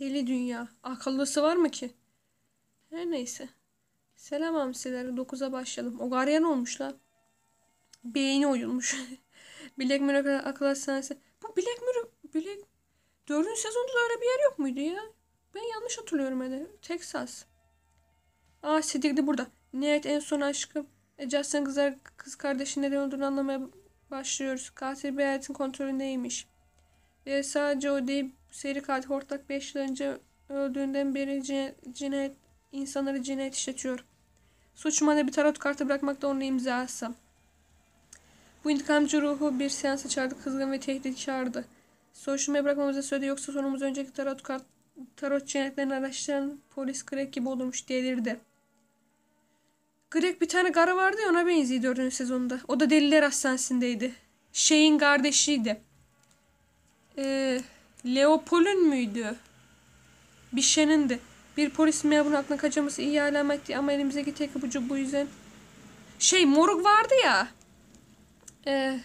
Deli dünya. Akıllısı var mı ki? Her neyse. Selam hamsiler. 9'a başlayalım. O garyan olmuş lan. Beyni oyulmuş. Black Mirror akıl hastanesi. Bu Black Mirror... Black... Dördüncü sezonda da öyle bir yer yok muydu ya? Ben yanlış hatırlıyorum hele. Texas. Aa Sidik'li burada. Nihayet en son aşkım. E, Justin kızar, kız kardeşin neden olduğunu anlamaya başlıyoruz. Katil bir hayatın kontrolündeymiş. Ve sadece o değil seri katil hortlak 5 yıl önce öldüğünden beri cin- cinayet, insanları cinayet işletiyor. Suçmana bir tarot kartı bırakmakta onun imzası. Bu intikamcı ruhu bir seansa çağırdı. Kızgın ve tehditkârdı. Soruşturmayı bırakmamızı söyledi yoksa sonumuz önceki tarot kart tarot cinayetlerini araştıran polis Greg gibi olurmuş delirdi. Greg bir tane karı vardı ya ona benziyor dördüncü sezonda. O da deliler hastanesindeydi. Şeyin kardeşiydi. Ee, Leopold'un müydü? Bir şeyindi. Bir polis memurun aklına kaçırması iyi alametti ama elimizdeki tek ipucu bu yüzden. Şey moruk vardı ya. Ee,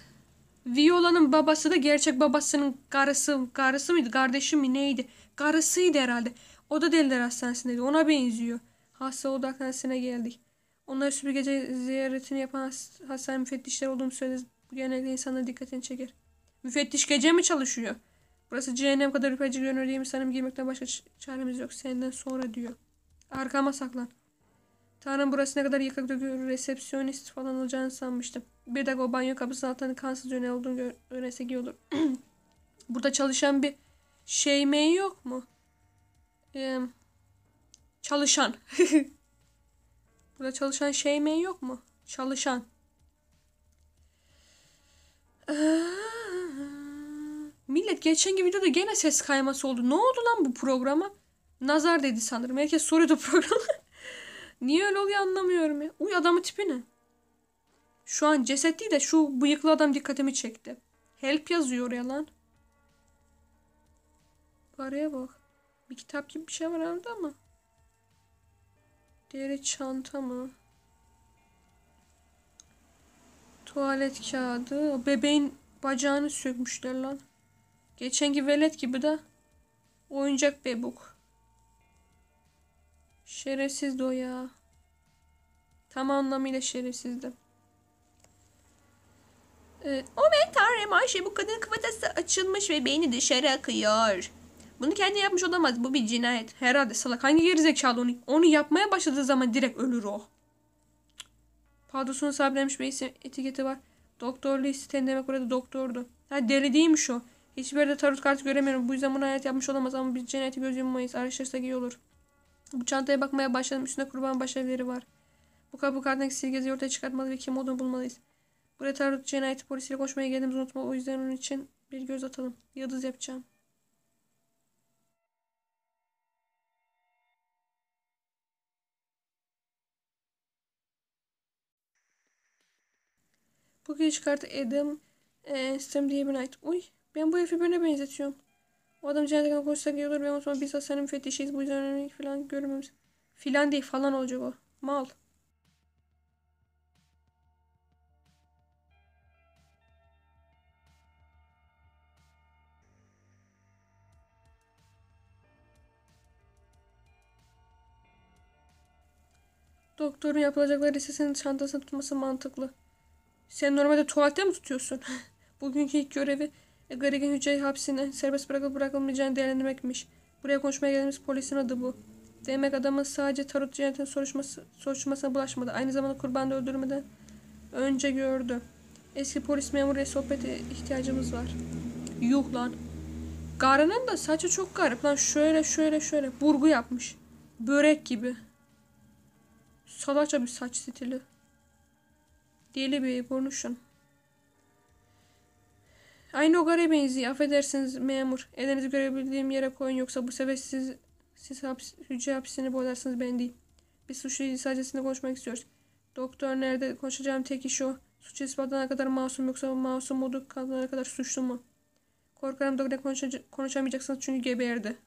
Viola'nın babası da gerçek babasının karısı, karısı mıydı? Kardeşi mi neydi? Karısıydı herhalde. O da deliler hastanesindeydi. Ona benziyor. Hasta oda hastanesine geldik. Onlar süpürgece ziyaretini yapan has- hastane müfettişler olduğunu söyledi. Bu genellikle insanların dikkatini çeker. Müfettiş gece mi çalışıyor? Burası cehennem kadar ürperici görünüyor diye sanırım girmekten başka çaremiz yok. Senden sonra diyor. Arkama saklan. Tanrım burası ne kadar yıkık döküyor. Resepsiyonist falan olacağını sanmıştım. Bir dakika o banyo kapısının altında kansız yöne olduğunu öğrensek iyi olur. Burada çalışan bir şey yok mu? Ee, çalışan. Burada çalışan şey yok mu? Çalışan. Aa, Millet geçenki videoda gene ses kayması oldu. Ne oldu lan bu programa? Nazar dedi sanırım. Herkes soruyordu programı. Niye öyle oluyor anlamıyorum ya. Uy adamın tipi ne? Şu an ceset değil de şu bıyıklı adam dikkatimi çekti. Help yazıyor oraya lan. Araya bak. Bir kitap gibi bir şey var orada ama. Deri çanta mı? Tuvalet kağıdı. O bebeğin bacağını sökmüşler lan. Geçenki velet gibi de oyuncak bebuk. Şerefsizdi o ya. Tam anlamıyla şerefsizdi. Ee, o be tanrım Ayşe bu kadının kafatası açılmış ve beyni dışarı akıyor. Bunu kendi yapmış olamaz. Bu bir cinayet. Herhalde salak. Hangi gerizekalı onu? Onu yapmaya başladığı zaman direkt ölür o. Padosunu sabitlenmiş bir etiketi var. Doktor Listen demek burada doktordu. Ha deli değilmiş o. Hiçbir yerde tarot kartı göremiyorum. Bu yüzden bunu hayat yapmış olamaz ama biz cinayeti göz yummayız. Araştırırsak iyi olur. Bu çantaya bakmaya başladım. Üstünde kurban başarıları var. Bu kapı kartındaki silgezi ortaya çıkartmalı ve kim olduğunu bulmalıyız. Buraya tarot cinayeti polisiyle koşmaya geldiğimizi unutma. O yüzden onun için bir göz atalım. Yıldız yapacağım. Bu giriş kartı Adam e, Stem diye bir ait. Uy ben bu herifi birine benzetiyorum. O adam cennetten koşsak iyi olur. Ben o zaman biz hastanın müfettişiyiz. Bu yüzden önemli falan görmemiz. Filan değil falan olacak o. Mal. Doktorun yapılacakları listesinin çantasını tutması mantıklı. Sen normalde tuvalette mi tutuyorsun? Bugünkü ilk görevi e, Greg'in hücre hapsine serbest bırakılıp bırakılmayacağını değerlendirmekmiş. Buraya konuşmaya geldiğimiz polisin adı bu. Demek adamın sadece tarot cinayetin soruşturması, soruşturmasına bulaşmadı. Aynı zamanda kurbanı da öldürmeden önce gördü. Eski polis memuruyla sohbete ihtiyacımız var. Yuh lan. Gara'nın da saçı çok garip lan. Şöyle şöyle şöyle. Burgu yapmış. Börek gibi. Salakça bir saç stili. Deli bir konuşun. Aynı o garaya benziyor. Affedersiniz memur. Elinizi görebildiğim yere koyun yoksa bu sefer siz, siz haps, hücre hapsini bozarsanız ben değil. Biz suçlu sadece konuşmak istiyoruz. Doktor nerede? Konuşacağım tek iş o. Suç ispatlanana kadar masum yoksa masum olduğu kalana kadar suçlu mu? Korkarım doktor konuşa- konuşamayacaksınız çünkü geberdi.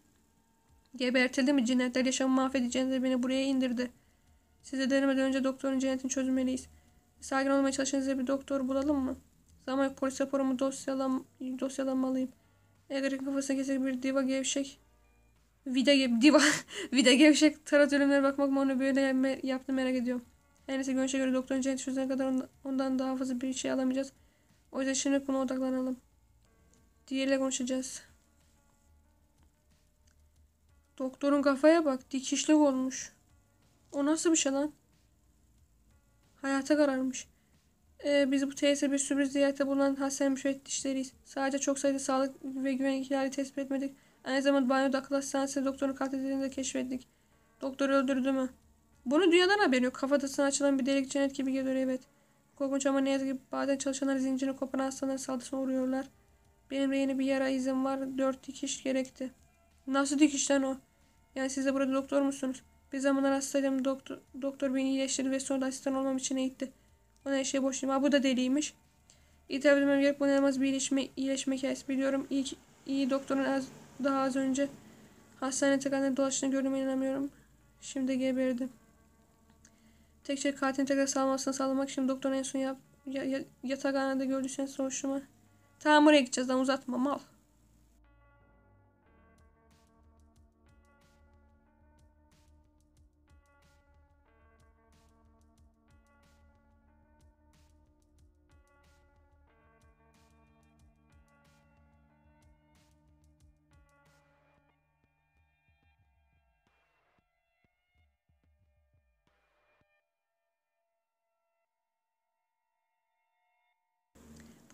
Gebertildi mi? Cinayetler yaşamı mahvedeceğiniz beni buraya indirdi. Size denemeden önce doktorun cinayetini çözmeliyiz. Sakin olmaya çalışınca bir doktor bulalım mı? Zaman yok polis raporumu dosyalam, dosyalanmalıyım. Eger'in kafasına kesik bir diva gevşek. vida gibi diva vida gevşek tarat ölümlere bakmak mı onu böyle me- yaptı merak ediyorum. Her neyse görünüşe göre doktorun cinayeti çözene kadar ondan, ondan daha fazla bir şey alamayacağız. O yüzden şimdi buna odaklanalım. Diğeriyle konuşacağız. Doktorun kafaya bak. Dikişlik olmuş. O nasıl bir şey lan? Hayata kararmış. Ee, biz bu tesise bir sürpriz ziyarette bulunan hastane müfettişleriyiz. Sadece çok sayıda sağlık ve güvenlik ihlali tespit etmedik. Aynı zamanda banyoda akıl hastanesinde doktorun katledildiğini de keşfettik. Doktor öldürdü mü? Bunu dünyadan haberi yok. Kafatasına açılan bir delik cennet gibi geliyor evet. Korkunç ama ne yazık ki bazen çalışanlar zincirini kopan hastaların saldırısına uğruyorlar. Benim de yeni bir yara izim var. Dört dikiş gerekti. Nasıl dikişten o? Yani siz de burada doktor musunuz? Bir zamanlar hastaydım. Doktor, doktor beni iyileştirdi ve sonra asistan olmam için eğitti. Ona her şey boş değil. Ha bu da deliymiş. İtiraf etmem gerek bana inanılmaz bir iyileşme, iyileşme hikayesi biliyorum. İyi, iyi doktorun az, daha az önce hastane tekrardan dolaştığını gördüğüme inanamıyorum. Şimdi geberdi. Tek şey katilin tekrar sağlamasını sağlamak. Şimdi doktorun en son yap, ya, ya, yatakhanede gördüyseniz hoşuma. Tamam oraya gideceğiz lan uzatma mal.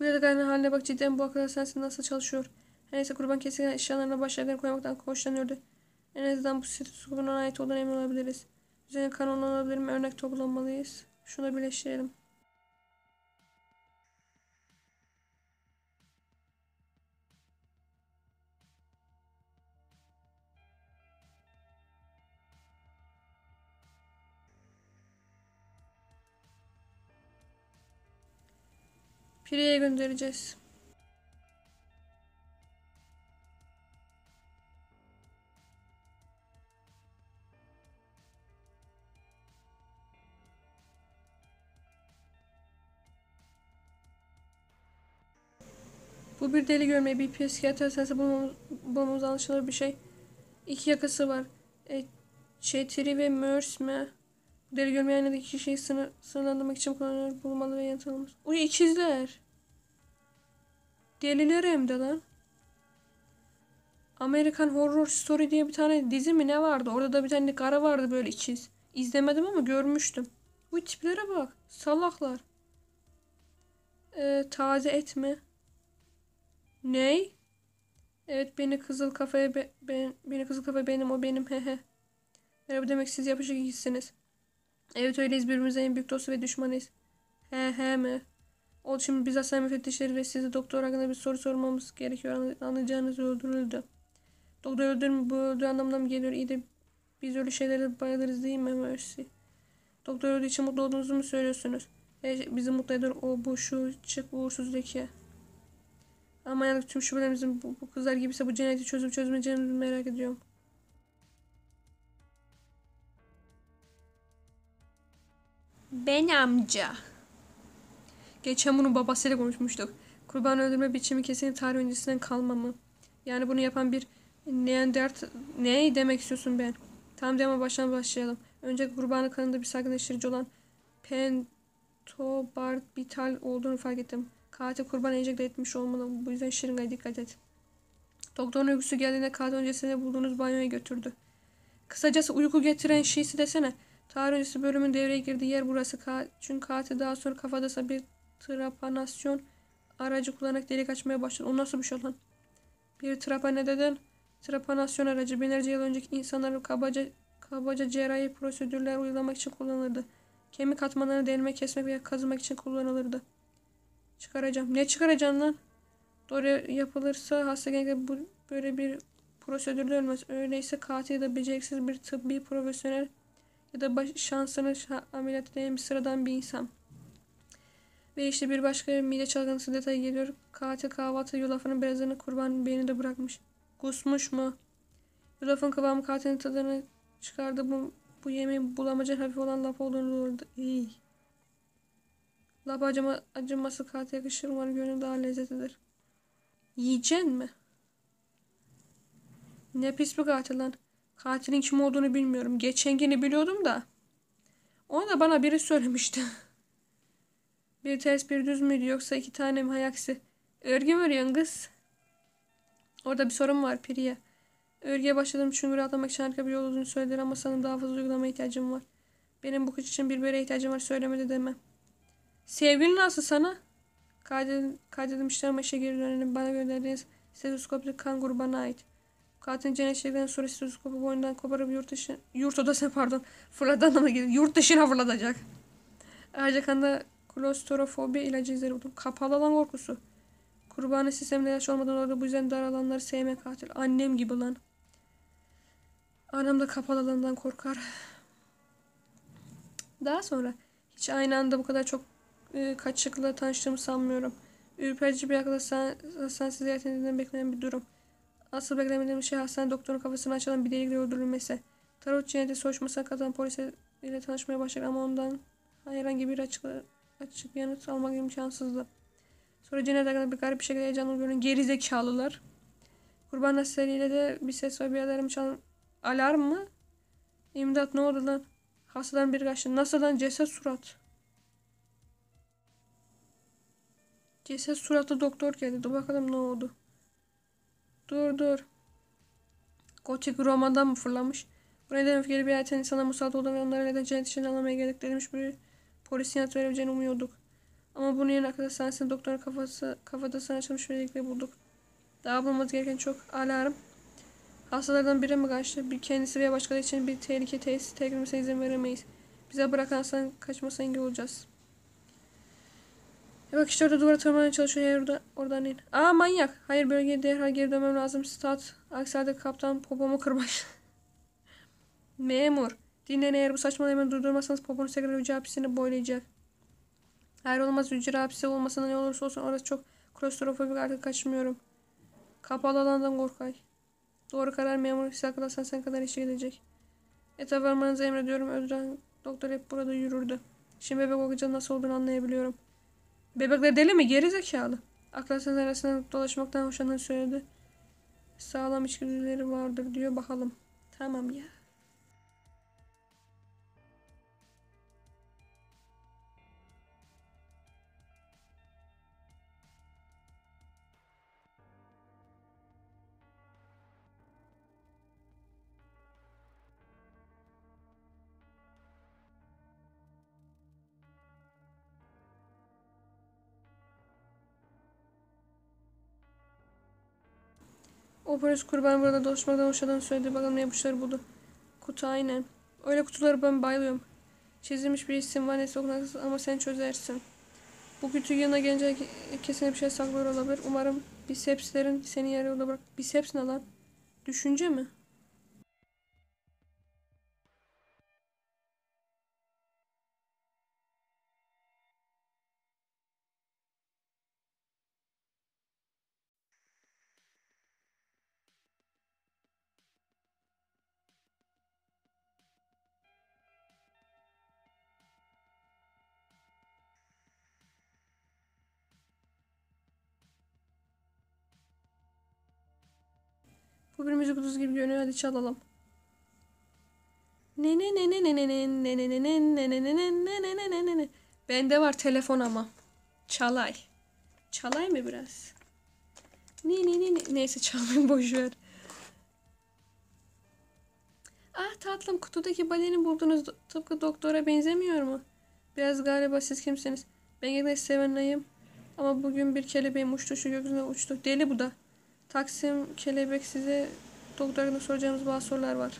Bu yatakhanenin haline bak cidden bu akıl hastanesi nasıl çalışıyor. Her neyse kurban kesinlikle eşyalarına başlarken koymaktan hoşlanıyordu. En azından bu stetoskopun ona ait olduğuna emin olabiliriz. Üzerine kan olabilir mi? Örnek toplanmalıyız. Şunu birleştirelim. Pire'ye göndereceğiz. Bu bir deli görmeyi bir psikiyatr hastanesi bulmamız, bulmamız bir şey. İki yakası var. E, Çetiri ve Mörs mü? Deli görmeyi aynadaki kişiyi sınır, sınırlandırmak için kullanılır, bulmalı ve yanıtlanmış. Uy ikizler. Deliler hem de lan. American Horror Story diye bir tane dizi mi ne vardı? Orada da bir tane kara vardı böyle ikiz. İzlemedim ama görmüştüm. Bu tiplere bak. Salaklar. Ee, taze et mi? Ney? Evet beni kızıl kafaya be, ben, beni kızıl kafa benim o benim hehe. Merhaba demek siz yapışık ikisiniz. Evet öyleyiz birbirimize en büyük dostu ve düşmanıyız. He he mi? O şimdi biz hastane müfettişleri ve size doktor hakkında bir soru sormamız gerekiyor. Anla- Anlayacağınız öldürüldü. Doktor öldürme bu öldüğü anlamına mı geliyor? İyi de biz öyle şeylere bayılırız değil mi Mercy? Doktor öldüğü için mutlu olduğunuzu mu söylüyorsunuz? Evet, bizi mutlu eder o bu şu çık uğursuz zeki. Ama yani tüm şüphelerimizin bu, bu kızlar gibiyse bu cinayeti çözüp çözmeyeceğimizi merak ediyorum. Ben amca. Geçen bunu babasıyla konuşmuştuk. Kurban öldürme biçimi kesinlikle tarih öncesinden kalma mı? Yani bunu yapan bir Neandert... Ne demek istiyorsun ben? Tamam de ama baştan başlayalım. Önce kurbanın kanında bir sakinleştirici olan pentobarbital olduğunu fark ettim. Katil kurban enjekte etmiş olmalı. Bu yüzden şırıngaya dikkat et. Doktorun uykusu geldiğinde katil öncesinde bulduğunuz banyoya götürdü. Kısacası uyku getiren şeysi desene. Tarih öncesi bölümün devreye girdiği yer burası. Ka çünkü katil daha sonra kafadasa bir trapanasyon aracı kullanarak delik açmaya başladı. O nasıl bir şey lan? Bir trapanededen trapanasyon aracı binlerce yıl önceki insanların kabaca kabaca cerrahi prosedürler uygulamak için kullanılırdı. Kemik katmanlarını delmek, kesmek veya kazımak için kullanılırdı. Çıkaracağım. Ne çıkaracaksın lan? Doğru yapılırsa hasta genellikle bu, böyle bir prosedürde ölmez. Öyleyse katil ya da beceriksiz bir tıbbi profesyonel ya da baş, şansını şa- ameliyat eden bir sıradan bir insan. Ve işte bir başka mide çalkantısı detayı geliyor. Katil kahvaltı yulafının birazını kurban beyninde bırakmış. Kusmuş mu? Yulafın kıvamı katilin tadını çıkardı. Bu, bu yemeğin bulamacı hafif olan laf olduğunu doğurdu. İyi. Laf acıma, acıması katil yakışır. Umarım gönlüm daha lezzetlidir. Yiyeceksin mi? Ne pis bir katil lan. Katilin kim olduğunu bilmiyorum. Geçenkini biliyordum da. Onu da bana biri söylemişti. bir ters bir düz müydü yoksa iki tane mi hayaksi? Örgü mü örüyorsun kız? Orada bir sorun var Priye. Örgüye başladım çünkü rahatlamak için harika bir yol olduğunu söylediler ama sana daha fazla uygulamaya ihtiyacım var. Benim bu kız için bir böyle ihtiyacım var söylemedi demem. Sevgilin nasıl sana? Kaydedim, kaydedim işlerime işe geri dönelim. Bana gönderdiğiniz stetoskoplu kan grubuna ait. Katilin cennet sonra stetoskopu boynundan koparıp yurt dışı, yurt odasına pardon fırladan ama gelip yurt dışına fırlatacak. Ayrıca kanda klostrofobi ilacı izleri buldum. Kapalı alan korkusu. Kurbane sisteminde ilaç olmadan orada bu yüzden dar alanları sevme katil. Annem gibi lan. Annem de kapalı alandan korkar. Daha sonra hiç aynı anda bu kadar çok e, kaçıkla tanıştığımı sanmıyorum. Ürperci bir akıllı hastane ziyaretinden beklenen bir durum. Asıl beklemediğim şey hastane doktorun kafasını açılan bir delikle öldürülmesi. Tarot cinayeti soruşturmasına katılan polis ile tanışmaya başladık ama ondan herhangi bir açık, açık yanıt almak imkansızdı. Sonra cennet hakkında bir garip bir şekilde heyecanlı görünen geri zekalılar. Kurban hastalığıyla de bir ses var bir alarm çalan. Alarm mı? İmdat ne oldu lan? Hastadan bir kaçtı. Nasıl lan ceset surat? Ceset suratı doktor geldi. Dur bakalım ne oldu. Dur dur. Gotik romandan mı fırlamış? Bu neden öfkeli bir hayatın insana musallat olduğunu ve onlara neden cennet için anlamaya gerektirilmiş bir polisin yanıt verebileceğini umuyorduk. Ama bunun yerine akıl hastanesinde doktorun kafası, kafada sana açılmış bir delikle bulduk. Daha bulmamız gereken çok alarm. Hastalardan biri mi kaçtı? Bir kendisi veya başkaları için bir tehlike tesis tekrar izin veremeyiz. Bize bırakan hastanın kaçmasına engel olacağız. E bak işte orada duvara tırmanmaya çalışıyor. Hayır orada, oradan in. Aa manyak. Hayır bölgeye derhal geri dönmem lazım. Stat. Aksi kaptan popomu kırmış. Memur. Dinleyin eğer bu saçmalamayı durdurmazsanız poponuz tekrar hücre hapisini boylayacak. Eğer olmaz hücre hapisi olmasına ne olursa olsun orası çok klostrofobik artık kaçmıyorum. Kapalı alandan korkay. Doğru karar memur akıl sen kadar işe gidecek. Ete varmanızı emrediyorum. Öldüren doktor hep burada yürürdü. Şimdi bebek okuyacağın nasıl olduğunu anlayabiliyorum. Bebekler deli mi? Geri zekalı. Aklasın arasında dolaşmaktan hoşlandığını söyledi. Sağlam içgüdüleri vardır diyor. Bakalım. Tamam ya. Polis kurban burada dolaşmaktan hoşlandığını söyledi. Bakalım ne yapışları buldu. Kutu aynen. Öyle kutuları ben bayılıyorum. Çizilmiş bir isim var neyse okunaksız ama sen çözersin. Bu kütüğü yanına gelince kesin bir şey saklıyor olabilir. Umarım bisepslerin seni yarı yolda bırak. Biceps ne lan? Düşünce mi? Bu bir müzik kutusu gibi görünüyor. Hadi çalalım. Ne ne ne ne ne ne ne ne ne ne ne ne ne ne ne ne ne ne ne Bende var telefon ama. Çalay. Çalay mı biraz? Ne ne ne ne neyse çalmayın boş ver. Ah tatlım kutudaki baleni buldunuz. Tıpkı doktora benzemiyor mu? Biraz galiba siz kimsiniz? Ben yine sevenayım. Ama bugün bir kelebeğim uçtu şu gökyüzüne uçtu. Deli bu da. Taksim Kelebek size doktoruna soracağımız bazı sorular var.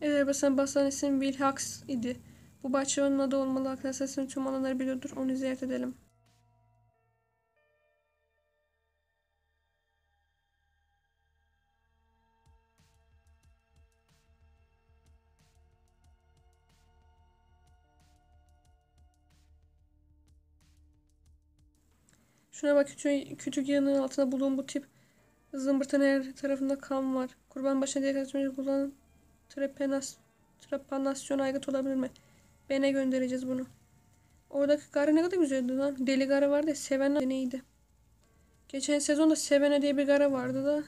Evet, basan basan isim Wilhax idi. Bu bahçıvanın adı olmalı. Arkadaşlar tüm olanları biliyordur. Onu ziyaret edelim. Şuna bak kütük, kütük yanının altında bulduğum bu tip zımbırtının her tarafında kan var. Kurban başına diğer kaçmacı kullanan trepanasyon aygıt olabilir mi? Bene göndereceğiz bunu. Oradaki garı ne kadar güzeldi lan. Deli garı vardı ya. Sevena neydi? Geçen sezonda Sevena diye bir garı vardı da.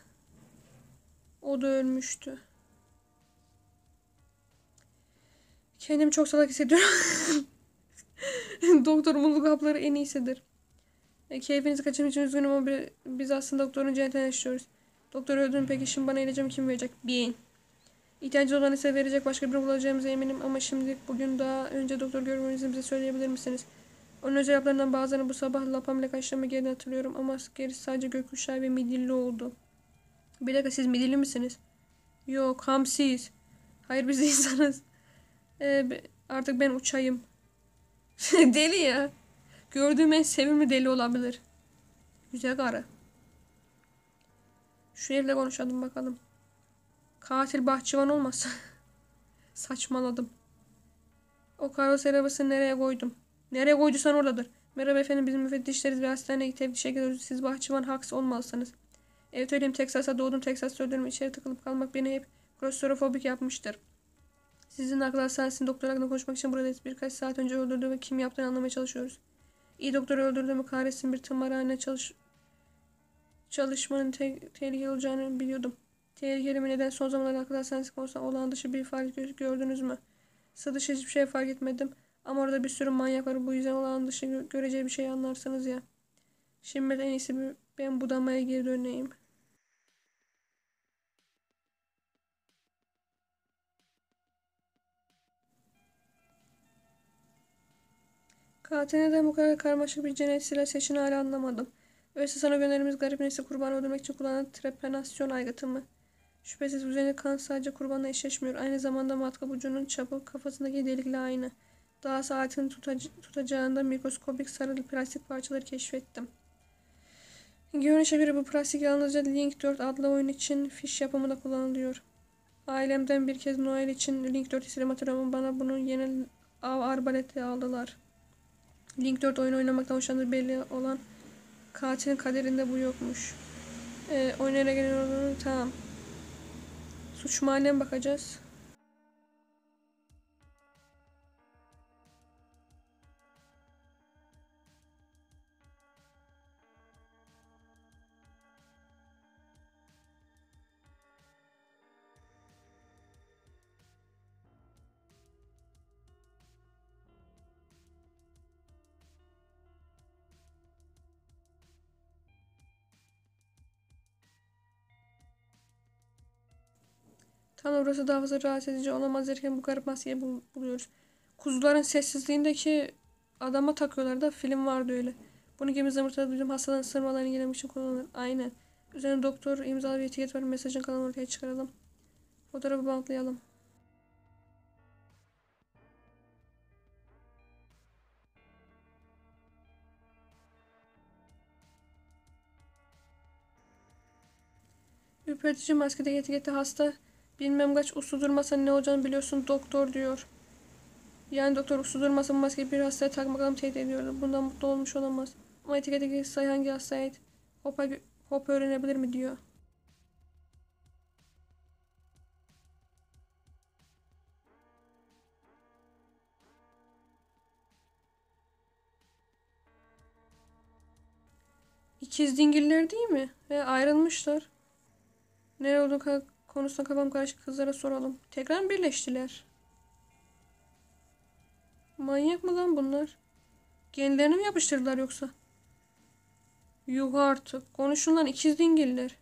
O da ölmüştü. Kendimi çok salak hissediyorum. Doktor mutluluk hapları en iyisidir. E, keyfinizi kaçırmak için üzgünüm ama bi- biz aslında doktorun cennetine yaşıyoruz. Doktor öldü mü peki şimdi bana ilacımı kim verecek? Bin. İhtiyacı olan ise verecek başka biri bulacağımıza eminim ama şimdi bugün daha önce doktor görmenizi bize söyleyebilir misiniz? Onun özel cevaplarından bazılarını bu sabah lapam ile kaçtığımı geri hatırlıyorum ama gerisi sadece gökkuşağı ve midilli oldu. Bir dakika siz midilli misiniz? Yok hamsiyiz. Hayır biz insanız. Ee, artık ben uçayım. deli ya. Gördüğüm en sevimli deli olabilir. Güzel karı. Şu herifle konuşalım bakalım. Katil bahçıvan olmasın. Saçmaladım. O karoser arabasını nereye koydum? Nereye koyduysan oradadır. Merhaba efendim bizim müfettişleriz ve hastaneye teftişe gidiyoruz. Siz bahçıvan haks olmalısınız. Evet öyleyim Teksas'a doğdum. Teksas'ta öldürüm. İçeri tıkılıp kalmak beni hep klostrofobik yapmıştır. Sizin akıl hastanesinin doktor hakkında konuşmak için buradayız. Birkaç saat önce öldürdü ve kim yaptığını anlamaya çalışıyoruz. İyi doktor öldürdüğümü kahretsin bir tımarhane çalış çalışmanın te- tehlikeli olacağını biliyordum. Tehlikeli neden son zamanlarda akıl hastanesi konusunda olağan dışı bir gö- gördünüz mü? Sıra dışı hiçbir şey fark etmedim. Ama orada bir sürü manyak var. Bu yüzden olağan dışı gö- göreceği bir şey anlarsınız ya. Şimdi en iyisi ben budamaya geri döneyim. Katil neden bu kadar karmaşık bir cinayet silah seçini hala anlamadım. Öyleyse sana gönderimiz garip nesli kurbanı öldürmek için kullanılan trepanasyon aygıtı mı? Şüphesiz üzerinde kan sadece kurbanla eşleşmiyor. Aynı zamanda matkap ucunun çapı kafasındaki delikle aynı. Daha saatini tutac- tutacağında mikroskopik sarı plastik parçaları keşfettim. Görünüşe göre bu plastik yalnızca Link 4 adlı oyun için fiş yapımında kullanılıyor. Ailemden bir kez Noel için Link 4 istedim hatırlıyorum. Bana bunu yeni av arbaleti aldılar. Link 4 oyun oynamaktan hoşlandığı belli olan katilin kaderinde bu yokmuş. Ee, oynayana gelen tamam. Suç mahallen bakacağız. Tam burası daha fazla rahatsız edici olamaz derken bu garip maskeyi bul- buluyoruz. Kuzuların sessizliğindeki adama takıyorlar da film vardı öyle. Bunu gibi zımbırtıda bizim hastaların sırmalarını ilgilenmek için kullanılır. Aynen. Üzerine doktor imzalı bir etiket var. Mesajın kalanı ortaya çıkaralım. Fotoğrafı bantlayalım. Ürpertici maskedeki etikette hasta bilmem kaç uslu durmasa ne olacağını biliyorsun doktor diyor. Yani doktor uslu durmasa bu maskeyi bir hastaya takmakla mı tehdit ediyordu. Bundan mutlu olmuş olamaz. Ama etiketteki sayı hangi hastaya ait? Hop'a, hop öğrenebilir mi diyor. İkiz dingiller değil mi? Ve ayrılmışlar. Ne oldu ka- konusunda kafam karışık kızlara soralım. Tekrar birleştiler? Manyak mı lan bunlar? Genlerini mi yapıştırdılar yoksa? Yuh artık. Konuşun lan ikiz dingiller.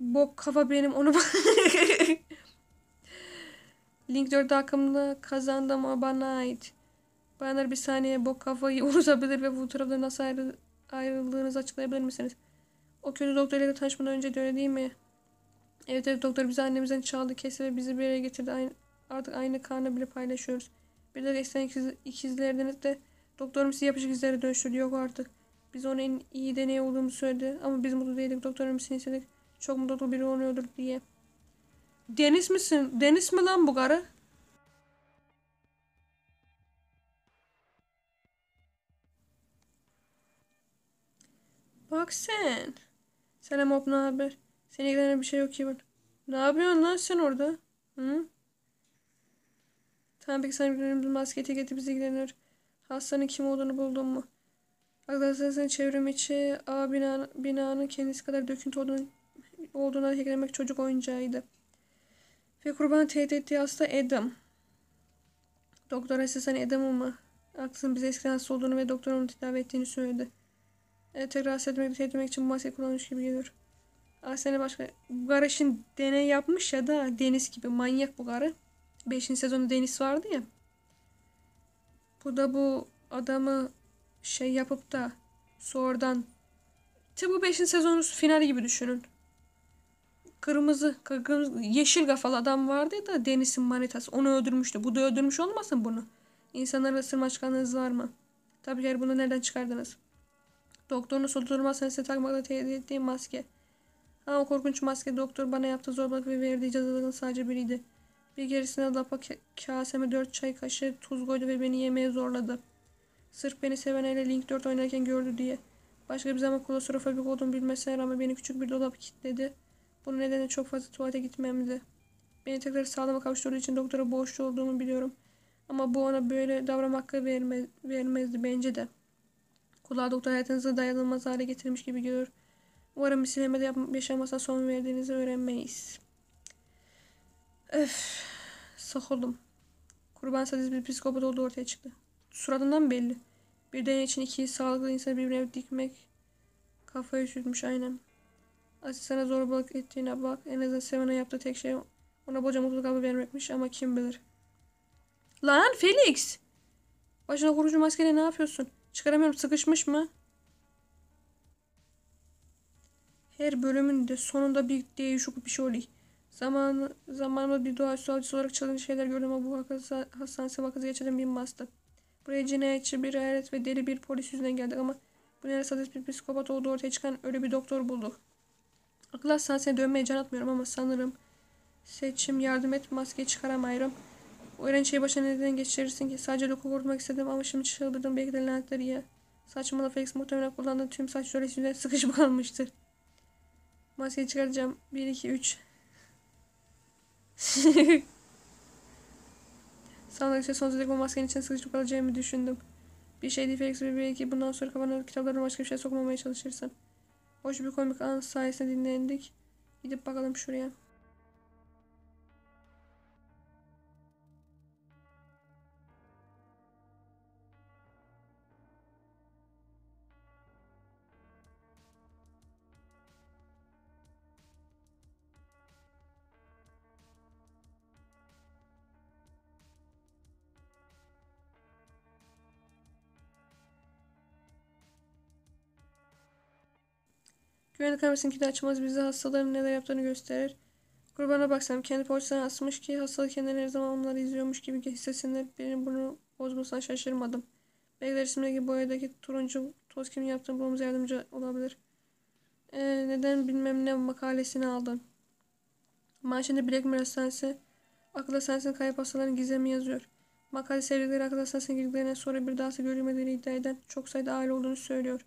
Bok kafa benim onu Link 4 akımda kazandım ama bana ait. Bayanlar bir saniye bok kafayı unutabilir ve bu tarafta nasıl ayrı, ayrıldığınızı açıklayabilir misiniz? O kötü doktorla tanışmadan önce de öyle değil mi? Evet evet doktor bizi annemizden çaldı kesti ve bizi bir yere getirdi. Aynı, artık aynı karnı bile paylaşıyoruz. Bir de eksen ikiz, ikizlerdiniz de doktorum sizi yapışık izlere dönüştürdü. Yok artık. Biz onun en iyi deney olduğumuzu söyledi. Ama biz mutlu değildik. Doktorum seni istedik. Çok mutlu biri oluyordur diye. Deniz misin? Deniz mi lan bu karı? Bak sen. Selam hop ne haber? Seni ilgilenen bir şey yok ki. Ne yapıyorsun lan sen orada? Hı? Tamam peki sen bir maske etiketi bizi ilgilenir. Hastanın kim olduğunu buldun mu? Arkadaşlar çevrim içi A binanın, binanın kendisi kadar döküntü olduğunu, olduğuna eklemek çocuk oyuncağıydı. Ve kurban tehdit ettiği hasta Adam. Doktor asistan Adam'ı mı? Aksın bize eskiden hasta olduğunu ve doktorun tedavi ettiğini söyledi. E, tekrar hasta etmek, tehdit etmek için bu maske kullanmış gibi geliyor. Aslında başka... Bu karı şimdi deney yapmış ya da Deniz gibi manyak bu karı. Beşinci sezonda Deniz vardı ya. Bu da bu adamı şey yapıp da sonradan Tabi bu 5. sezonun finali gibi düşünün. Kırmızı, kırmızı, yeşil kafalı adam vardı ya da Deniz'in manitası. Onu öldürmüştü. Bu da öldürmüş olmasın bunu? İnsanlara ısırma çıkanınız var mı? Tabii ki bunu nereden çıkardınız? Doktorun sordurmazsanız size takmakla tehdit ettiği maske. O korkunç maske doktor bana yaptığı zorbalık ve verdiği cezaların sadece biriydi. Bir gerisine lapa kaseme dört çay kaşığı tuz koydu ve beni yemeye zorladı. Sırf beni seven ele Link 4 oynarken gördü diye. Başka bir zaman klostrofobik olduğumu bilmesine rağmen beni küçük bir dolap kilitledi. Bunun nedeni çok fazla tuvalete gitmemdi. Beni tekrar sağlama kavuşturduğu için doktora borçlu olduğumu biliyorum. Ama bu ona böyle davranmak hakkı vermez, vermezdi bence de. Kulağa doktor hayatınızı dayanılmaz hale getirmiş gibi görür. Umarım bir sinemada yaşamasına son verdiğinizi öğrenmeyiz. Öf. Sıkıldım. Kurban sadist bir psikopat olduğu ortaya çıktı. Suratından belli. Bir deney için iki sağlıklı insanı birbirine dikmek kafayı üşütmüş aynen. Asistana zorbalık ettiğine bak. En azından Seven'a yaptığı tek şey ona boca mutluluk haber vermekmiş ama kim bilir. Lan Felix! Başına kurucu maskeyle ne yapıyorsun? Çıkaramıyorum sıkışmış mı? Her bölümün de sonunda bir değişik bir şey oluyor. Zaman, zamanında bir doğaüstü avcısı olarak çılgın şeyler gördüm ama bu hastanesi vakası geçirdim bir bastı. Buraya cinayetçi bir hayalet ve deli bir polis yüzünden geldik ama bu nerede sadist bir psikopat olduğu ortaya çıkan öyle bir doktor bulduk. Akıl hastanesine dönmeye can atmıyorum ama sanırım seçim yardım et maske çıkaramayırım. O öğren şeyi başına neden geçirirsin ki? Sadece loku vurmak istedim ama şimdi çıldırdım belki de lanetler ya. Saçmalı Felix muhtemelen kullandığı tüm saç jölesi yüzünden sıkışıp kalmıştır. Maskeyi çıkaracağım. 1, 2, 3. Sandıkça son bu maskenin içine sıkışıp kalacağımı düşündüm. Bir şey değil Felix ve belki bundan sonra kafana kitaplarına başka bir şey sokmamaya çalışırsın. Hoş bir komik an sayesinde dinlendik. Gidip bakalım şuraya. Güvenlik kamerasınkini açmaz bize hastaların neler yaptığını gösterir. Kurbana baksam kendi poğaçasına asmış ki hastalık kendini her zaman onları izliyormuş gibi hissetsinler. Benim bunu bozmasına şaşırmadım. Belki de resimdeki boyadaki turuncu toz kimin yaptığını bulmamıza yardımcı olabilir. Ee, neden bilmem ne makalesini aldın. Manşende Black Mirror Hastanesi akıl hastanesinin kayıp hastaların gizemi yazıyor. Makale sevdikleri akıl hastanesine girdiklerine sonra bir daha görülmediğini iddia eden çok sayıda aile olduğunu söylüyor.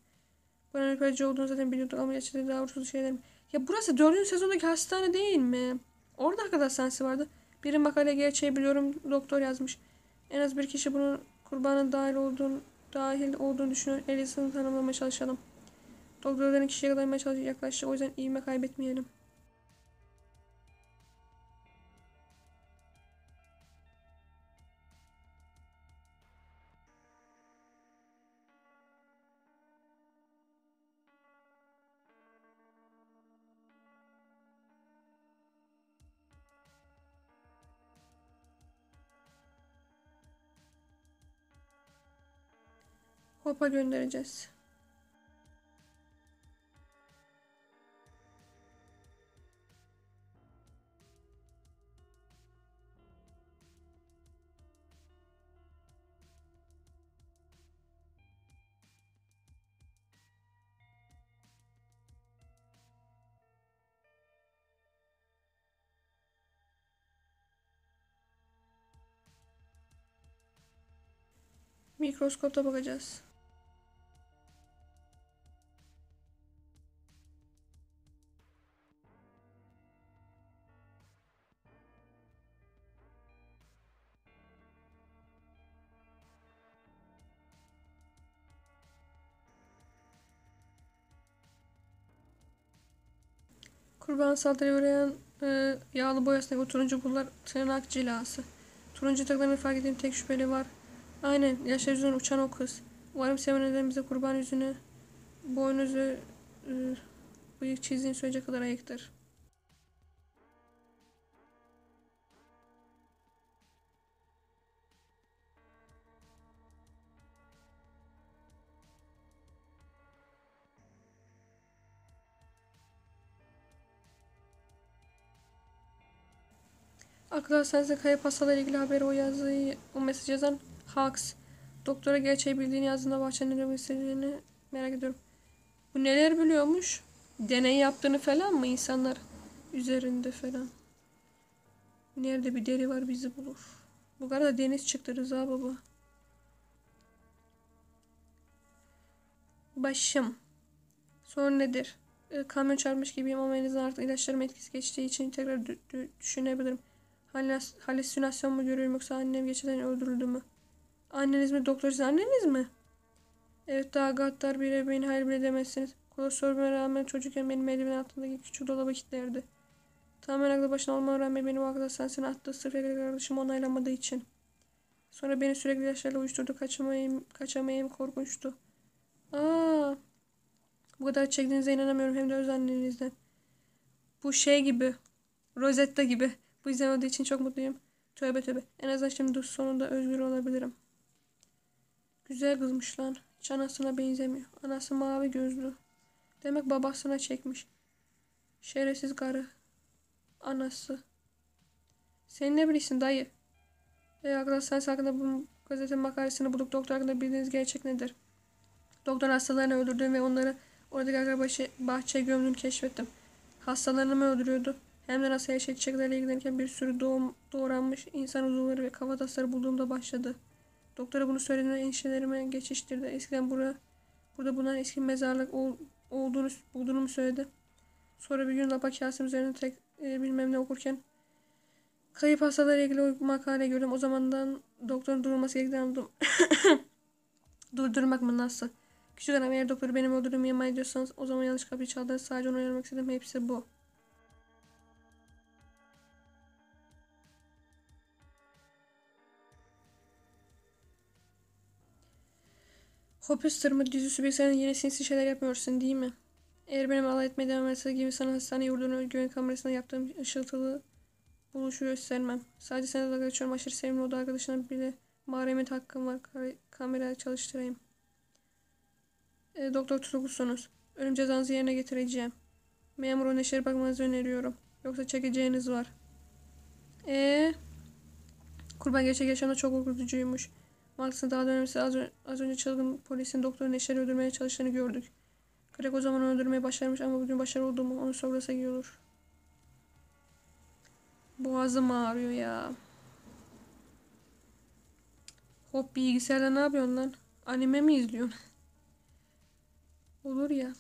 Buranın ülkeci olduğunu zaten biliyorduk ama yaşadığı uğursuz şeyler mi? Ya burası dördüncü sezondaki hastane değil mi? Orada hakikaten hastanesi vardı. Biri makale gerçeği biliyorum doktor yazmış. En az bir kişi bunun kurbanın dahil olduğunu, dahil olduğunu düşünüyor. Elisa'nı tanımlamaya çalışalım. Doktorların kişiye çalışacak yaklaştı. O yüzden ivme kaybetmeyelim. Hopa göndereceğiz. Mikroskopta bakacağız. Kurban saldırıya uğrayan e, yağlı boyasındaki o turuncu pullar tırnak cilası. Turuncu tırnaklarını fark ettiğim tek şüpheli var. Aynen yaşlar yüzünden uçan o kız. Umarım sevenlerden bize kurban yüzünü, boynuzu, e, bıyık çizdiğini söyleyecek kadar ayıktır. Akıl hastanesinde kayıp hastalarla ilgili haberi o yazıyı, o mesaj yazan Hawks. Doktora gerçeği bildiğini yazdığında bahçenin ne istediğini merak ediyorum. Bu neler biliyormuş? Deney yaptığını falan mı insanlar üzerinde falan? Nerede bir deri var bizi bulur. Bu kadar deniz çıktı Rıza baba. Başım. Sorun nedir? E, kamyon çarpmış gibiyim ama en azından artık ilaçlarım etkisi geçtiği için tekrar düşünebilirim. Halüsinasyon mu görüyorum yoksa annem geçen öldürüldü mü? Anneniz mi doktor siz anneniz mi? Evet daha gaddar bir ebeğin hayal bile demezsiniz. Kola sormaya rağmen çocukken benim elimin altındaki küçük dolaba kilitlerdi. Tamamen aklı başına olmama rağmen benim akla sensin attığı sırf arkadaşımı onaylamadığı için. Sonra beni sürekli ilaçlarla uyuşturdu. Kaçamayayım, kaçamayayım korkunçtu. Aa, bu kadar çektiğinize inanamıyorum hem de öz annenizden. Bu şey gibi. Rosetta gibi. Bu olduğu için çok mutluyum. Tövbe tövbe. En azından şimdi sonunda özgür olabilirim. Güzel kızmış lan. Hiç anasına benzemiyor. Anası mavi gözlü. Demek babasına çekmiş. Şerefsiz karı. Anası. Sen ne bilirsin dayı? E arkadaşlar hakkında bu gazete makalesini bulup doktor hakkında bildiğiniz gerçek nedir? Doktor hastalarını öldürdüğünü ve onları oradaki arkadaşı bahçeye gömdüğünü keşfettim. Hastalarını mı öldürüyordu? Hem de yaşayıcı çiçeklerle ilgilenirken bir sürü doğum, doğranmış insan uzuvları ve kafatasları bulduğumda başladı. Doktora bunu söylediğimde endişelerime geçiştirdi. Eskiden burada, burada bunların eski mezarlık ol, olduğunu bulduğunu mu söyledi. Sonra bir gün lapa kasem üzerine tek e, bilmem ne okurken kayıp hastalarla ilgili makale gördüm. O zamandan doktorun durulması gerektiğini anladım. Durdurmak mı nasıl? Küçük hanım eğer doktoru benim öldürdüğümü ima ediyorsanız o zaman yanlış kapıyı çaldınız. Sadece onu uyarmak istedim. Hepsi bu. Hopster mı dizüstü senin yine sinsi şeyler yapmıyorsun değil mi? Eğer benim alay etmeye devam etse gibi sana hastane yurdunu güven kamerasına yaptığım ışıltılı buluşu göstermem. Sadece sana dalga geçiyorum aşırı sevimli oda arkadaşına bile mahremiyet hakkım var. Kamera çalıştırayım. E, doktor tutuklusunuz. Ölüm cezanızı yerine getireceğim. Memur o neşeri bakmanızı öneriyorum. Yoksa çekeceğiniz var. Eee? Kurban gerçek yaşamda çok korkutucuymuş. Marks'ın daha dönemsi az, az önce çılgın polisin doktoru Neşer'i öldürmeye çalıştığını gördük. Craig o zaman öldürmeyi başarmış ama bugün başarı oldu mu onu sorulasa iyi olur. Boğazım ağrıyor ya. Hop bilgisayarda ne yapıyorsun lan? Anime mi izliyorsun? olur ya.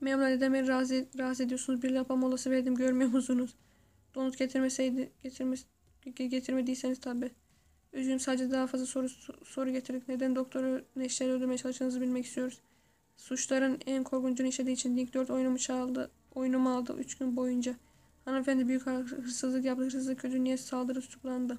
Memnun neden rahatsız, rahatsız ediyorsunuz? Bir lapa molası verdim görmüyor musunuz? Donut getirmeseydi, getirmez, getirmediyseniz tabi. Üzgünüm sadece daha fazla soru soru getirdik. Neden doktoru Neşter'i öldürmeye çalıştığınızı bilmek istiyoruz. Suçların en korkuncunu işlediği için Link 4 oyunumu çaldı. Oyunumu aldı 3 gün boyunca. Hanımefendi büyük hırsızlık yaptı. Hırsızlık kötü niyet saldırı tutuklandı.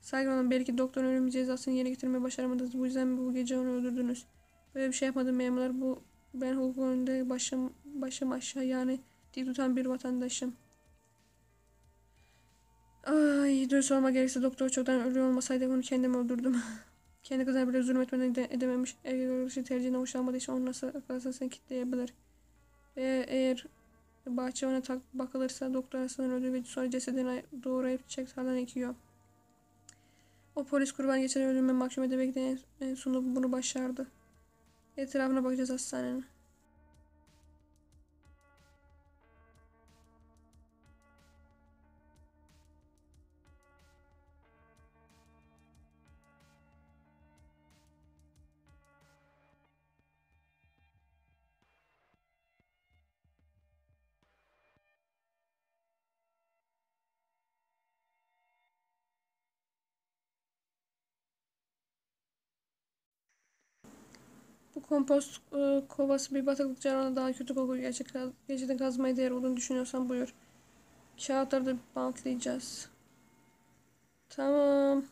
Saygın olun belki doktorun ölüm cezasını yerine getirmeyi başaramadınız. Bu yüzden bu gece onu öldürdünüz. Böyle bir şey yapmadım memurlar. Bu ben hukuk önünde başım, başım aşağı yani dik tutan bir vatandaşım. Ay dur sorma gerekse doktor çoktan ölü olmasaydı onu kendim öldürdüm. Kendi kızına bile zulüm etmeden de edememiş. Erkek arkadaşı tercihine hoşlanmadığı için onu nasıl akıl sen kitleyebilir. Ve eğer bahçıvana tak bakılırsa doktor hastanın öldüğü ve sonra cesedini doğrayıp çiçek saldan ekiyor. O polis kurban geçen ölüme mahkum edemek de en sonunda bunu başardı. Etrafına bakacağız hastanenin. Kompost e, kovası bir bataklık canına daha kötü kokuyor. Gerçek, gerçekten kazmaya değer olduğunu düşünüyorsan buyur. Kağıtları da bantlayacağız. Tamam.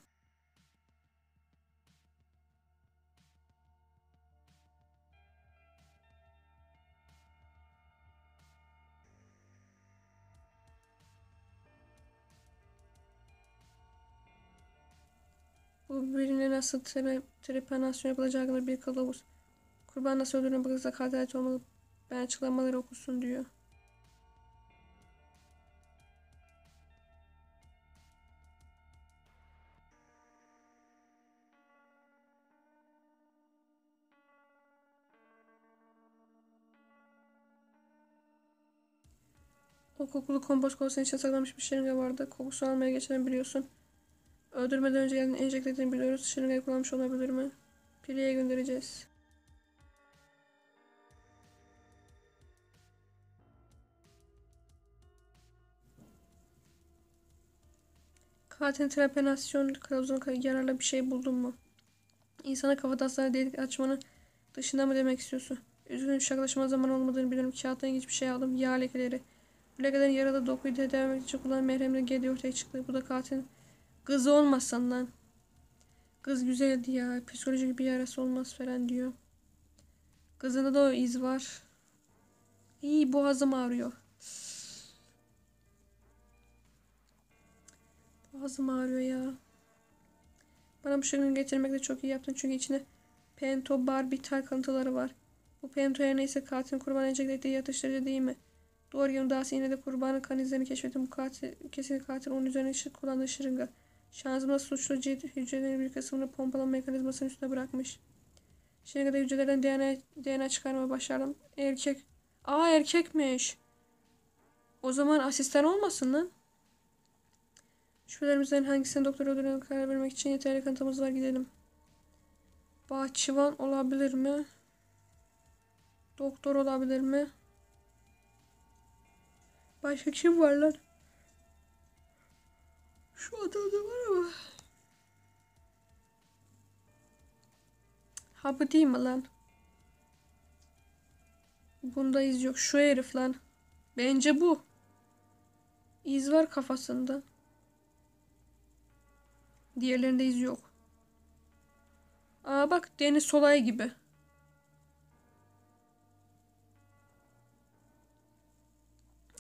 Bu birine nasıl tre trepanasyon yapılacağı hakkında bir kılavuz. Kurban nasıl öldürülen bakılırsa katil olmalı. Ben açıklamaları okusun diyor. O kokulu kompost kovasının içine saklanmış bir şırınga vardı. Kokusu almaya geçen biliyorsun. Öldürmeden önce geldiğini enjekte ettiğini biliyoruz. Şırıngayı kullanmış olabilir mi? Piliye göndereceğiz. Katil trepanasyon kılavuzuna yararlı bir şey buldun mu? İnsana kafa hastane delik açmanın dışında mı demek istiyorsun? Üzgünüm şakalaşma zaman olmadığını biliyorum. Kağıttan hiçbir şey aldım. Yağ lekeleri. Bu lekelerin yaralı dokuyu tedavi etmek için kullanılan merhemle gedi ortaya çıktı. Bu da katilin kızı olmasan lan. Kız güzeldi ya. Psikolojik bir yarası olmaz falan diyor. Kızında da o iz var. İyi boğazım ağrıyor. Boğazım ağrıyor ya. Bana bu şırıngayı getirmekle çok iyi yaptın çünkü içinde pentobarbital kalıntıları var. Bu pento her neyse katilin kurban enjekte ettiği yatıştırıcı değil mi? Doğru yanım daha yine de kurbanın kan izlerini keşfettim. Bu katil, kesin katil onun üzerine ışık kullandığı şırınga. Şansımda suçlu cilt hücrelerin bir kısmını pompalama mekanizmasının üstüne bırakmış. Şırıngada hücrelerden DNA, DNA çıkarmaya başardım. Erkek. Aa erkekmiş. O zaman asistan olmasın lan. Şüphelerimizden hangisinin doktor olduğunu karar vermek için yeterli kanıtımız var gidelim. Bahçıvan olabilir mi? Doktor olabilir mi? Başka kim var lan? Şu adamda var ama. Ha bu değil mi lan? Bunda iz yok. Şu herif lan. Bence bu. İz var kafasında. Diğerlerinde iz yok. Aa bak Deniz Solay gibi.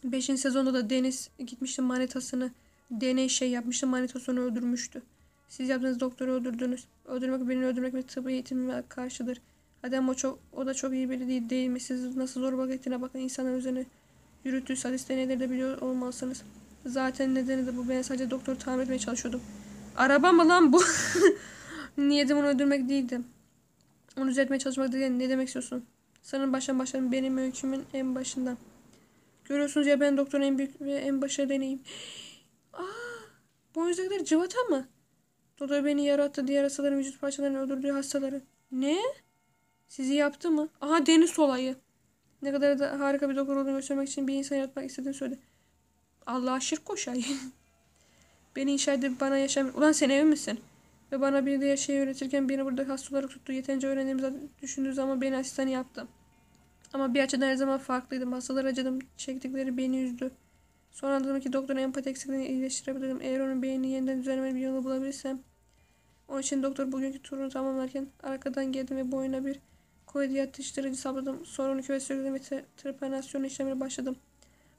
Beşinci sezonda da Deniz gitmişti manitasını deney şey yapmıştı manitasını öldürmüştü. Siz yaptığınız doktoru öldürdünüz. Öldürmek birini öldürmek ve tıbbi eğitimime karşıdır. Adam o çok o da çok iyi biri değil, değil mi? Siz nasıl zorbalık ettiğine bakın insanlar üzerine yürüttüğü sadist deneyleri de biliyor olmalısınız. Zaten nedeni de bu. Ben sadece doktoru tamir etmeye çalışıyordum. Araba mı lan bu? Niyetim onu öldürmek değildi. Onu düzeltmeye çalışmak değil. Ne demek istiyorsun? Sanırım baştan başladım. Benim öykümün en başından. Görüyorsunuz ya ben doktorun en büyük ve en başarılı deneyim. Aa, bu yüzdekiler cıvata mı? Doktor beni yarattı. Diğer hastaların vücut parçalarını öldürdüğü hastaları. Ne? Sizi yaptı mı? Aha deniz olayı. Ne kadar da harika bir doktor olduğunu göstermek için bir insan yaratmak istediğini söyledi. Allah'a şirk koşay. beni inşa edip bana yaşam... Ulan sen ev misin? Ve bana bir diğer şeyi öğretirken beni burada hasta olarak tuttu. Yeterince öğrendiğimizi düşündüğü zaman beni asistan yaptı. Ama bir açıdan her zaman farklıydım. Hastalar acıdım. Çektikleri beni üzdü. Sonra anladım ki doktorun empati eksikliğini iyileştirebilirim. Eğer onun beynini yeniden düzenleme bir yolu bulabilirsem. Onun için doktor bugünkü turunu tamamlarken arkadan geldim ve boyuna bir koydu yatıştırıcı sapladım. Sonra onu küve sürdüm ve trepanasyon işlemine başladım.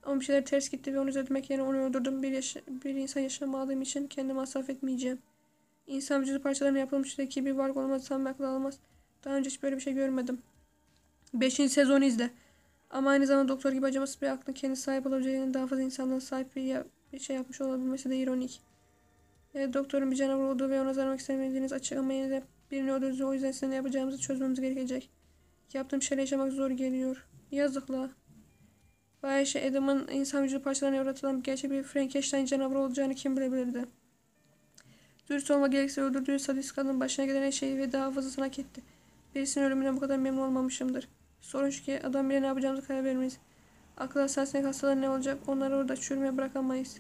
Ama bir şeyler ters gitti ve onu düzeltmek yerine onu öldürdüm. Bir, yaşa bir insan yaşamadığım için kendimi masraf etmeyeceğim. İnsan vücudu parçalarına yapılmış zeki bir varlık olmaz sanırım akıl almaz. Daha önce hiç böyle bir şey görmedim. Beşinci sezonu izle. Ama aynı zamanda doktor gibi acımasız bir aklın kendi sahip olabileceğinin daha fazla insanların sahip bir, bir şey yapmış olabilmesi de ironik. Evet, doktorun bir canavar olduğu ve ona zararmak istemediğiniz açık ama yine de birini öldürdüğü o yüzden size ne yapacağımızı çözmemiz gerekecek. Yaptığım şeyle yaşamak zor geliyor. Yazıkla. Vay şey Adam'ın insan vücudu parçalarına yaratılan gerçek bir Frankenstein canavar olacağını kim bilebilirdi. Dürüst olma gerekse öldürdüğü sadist kadının başına gelen her şeyi ve daha fazlasını hak etti. Birisinin ölümünden bu kadar memnun olmamışımdır. Sorun şu ki adam bile ne yapacağımızı karar vermeyiz. Akıl hastanesindeki hastalar ne olacak? Onları orada çürümeye bırakamayız.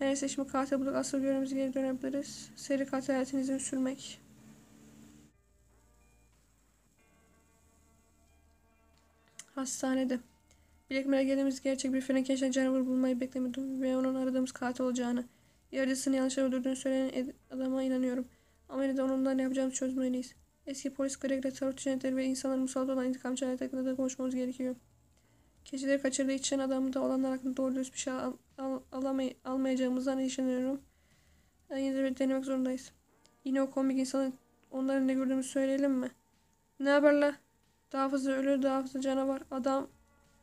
Neyse şimdi katil bulduk. Asıl görevimize geri dönebiliriz. Seri katil hayatını sürmek. Hastanede. Mirror'a geldiğimiz gerçek bir Frankenstein canavarı bulmayı beklemiyordum ve onun aradığımız katil olacağını. Yarısını yanlış öldürdüğünü söyleyen adama inanıyorum. De onunla ne yapacağımızı çözmeliyiz. Eski polis Greg'le tarot cennetleri ve insanların musallat olan intikam cinayeti hakkında da konuşmamız gerekiyor. Keçileri kaçırdığı için adamda olanlar hakkında doğru dürüst bir şey al, al, alamay- almayacağımızdan düşünüyorum. Yani yine de denemek zorundayız. Yine o komik insanın onların ne gördüğümüzü söyleyelim mi? Ne haber la? Daha fazla ölü, daha fazla canavar. Adam,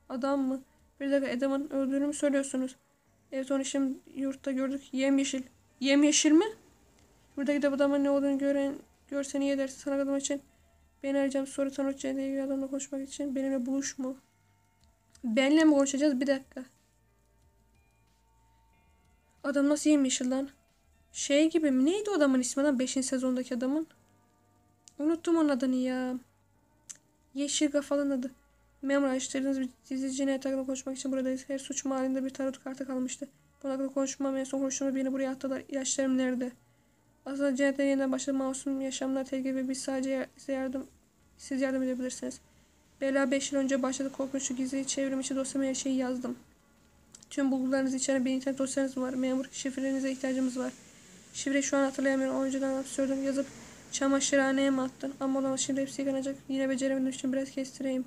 adam mı? Bir dakika Adam'ın öldüğünü mü söylüyorsunuz? Evet onu şimdi yurtta gördük. Yemyeşil. Yemyeşil mi? Buradaki de adamın ne olduğunu gören, görsen iyi edersin sana katılmak için. Beni arayacağım tanıtçı ile ilgili adamla konuşmak için. Benimle buluş mu? Benle mi konuşacağız? Bir dakika. Adam nasıl yemyeşil lan? Şey gibi mi? Neydi adamın ismi lan? 5. sezondaki adamın. Unuttum onun adını ya. Yeşil kafalı adı. Memur araştırdığınız bir dizi cinayet hakkında konuşmak için buradayız. Her suç mahallinde bir tarot kartı kalmıştı. Bunun hakkında konuşmam en son konuştuğumda beni buraya attılar. İlaçlarım nerede? Aslında cinayetten yeniden başladı. Masum yaşamlar tehlikeli ve biz sadece size yardım, siz yardım edebilirsiniz. Bela 5 yıl önce başladı korkunç gizli çevrim içi dosyama her şeyi yazdım. Tüm bulgularınızı içeren bir internet dosyanız var. Memur şifrelerinize ihtiyacımız var. Şifreyi şu an hatırlayamıyorum. Önceden absürdüm. Yazıp çamaşırhaneye mi attın? Ama olamaz şimdi hepsi yıkanacak. Yine beceremediğim için biraz kestireyim.